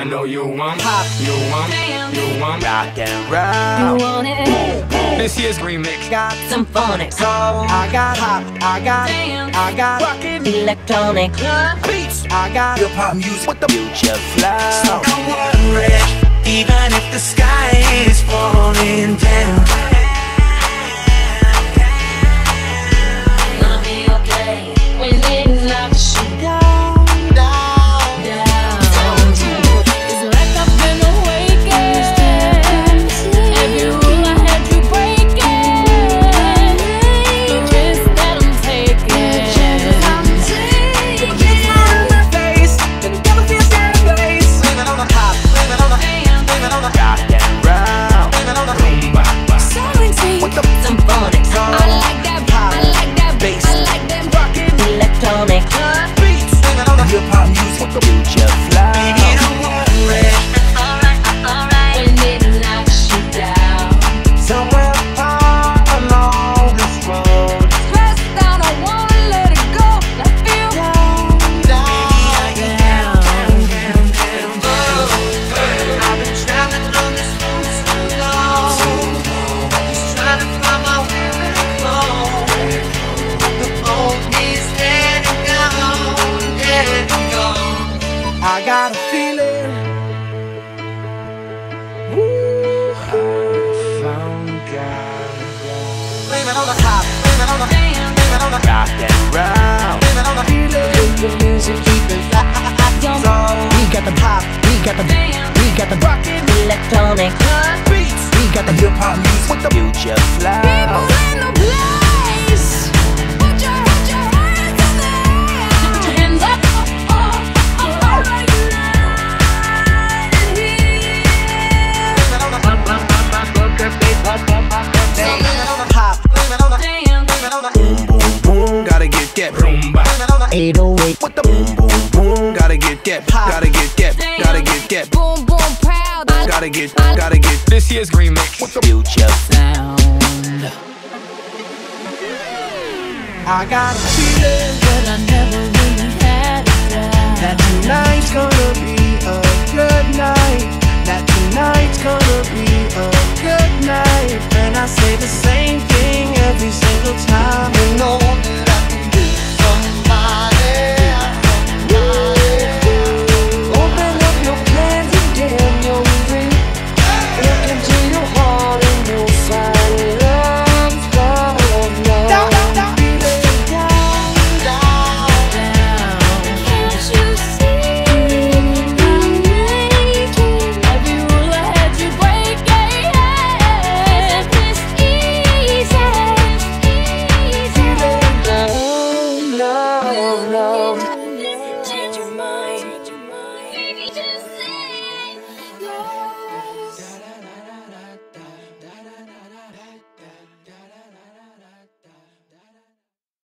I know you want pop, you want, you want rock and You want it? This year's remix got Some phonics. soul. I got pop, I got, Dance. I got rockin' Electronic. beats. I got hip hop music with the future flow. So Don't worry, even if the sky is falling the future got a feeling. I found God. On the living on the, on the rock and roll. On the feeling. The music we got the pop, we got the, we got the rockin' Electronic. beats. We got the hip hop music with the future flow. People in the that rumba. Living on the 808. with the boom boom boom. Gotta get that pop. Gotta get that. Gotta get that. Boom, boom, proud. Gotta get, gotta get this year's remix with the future. sound. I got a feeling But I never